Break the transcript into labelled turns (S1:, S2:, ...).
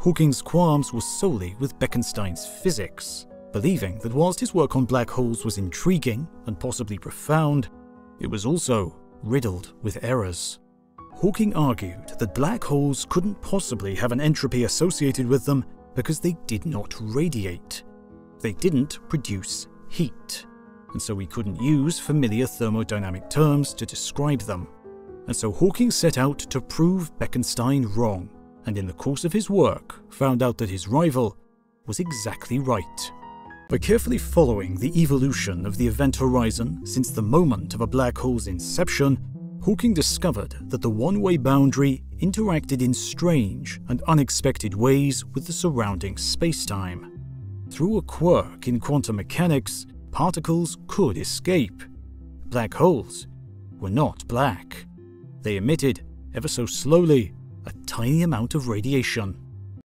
S1: Hawking's qualms were solely with Bekenstein's physics, believing that whilst his work on black holes was intriguing and possibly profound, it was also riddled with errors. Hawking argued that black holes couldn't possibly have an entropy associated with them because they did not radiate. They didn't produce heat, and so we couldn't use familiar thermodynamic terms to describe them. And so Hawking set out to prove Bekenstein wrong, and in the course of his work found out that his rival was exactly right. By carefully following the evolution of the event horizon since the moment of a black hole's inception, Hawking discovered that the one-way boundary interacted in strange and unexpected ways with the surrounding spacetime. Through a quirk in quantum mechanics, particles could escape. Black holes were not black. They emitted, ever so slowly, a tiny amount of radiation.